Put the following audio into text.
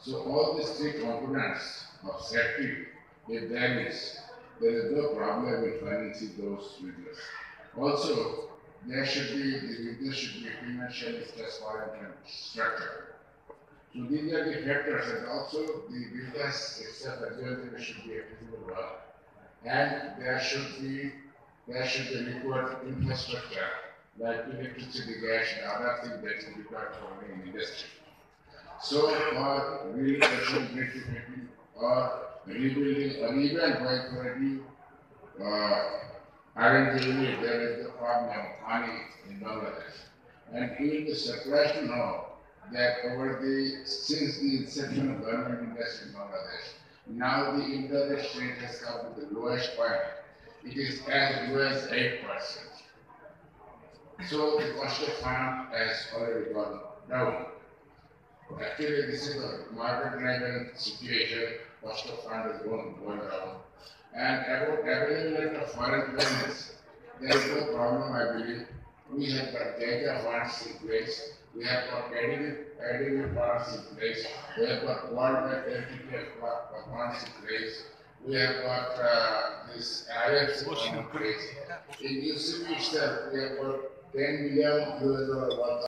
So all these three components of safety, if there is, there is no problem in financing those business. Also, there should be, the business should be financially transparent and structured. So these are the factors and also the business itself as well, there should be a feasible work. And there should be, there should be required infrastructure like electricity, gas and other things that is required for any industry. So for relocation, retrofitting or rebuilding or even a new uh, there is the problem of money in Bangladesh. And even the surprised to know that over the, since the inception of government in Bangladesh, now the interest rate has come to the lowest point. It is as low as eight percent. So the cost of fund has already gone down. Actually, this is a market-driven situation, cost of fund is going, going down. And about availability of foreign finance, there is no problem, I believe. We have got data funds in place, we have got adequate, adequate funds in place, we have got worldwide FTT funds in place, we have got uh, this IFC fund in place. In UCB itself, we have got ten million US dollar worth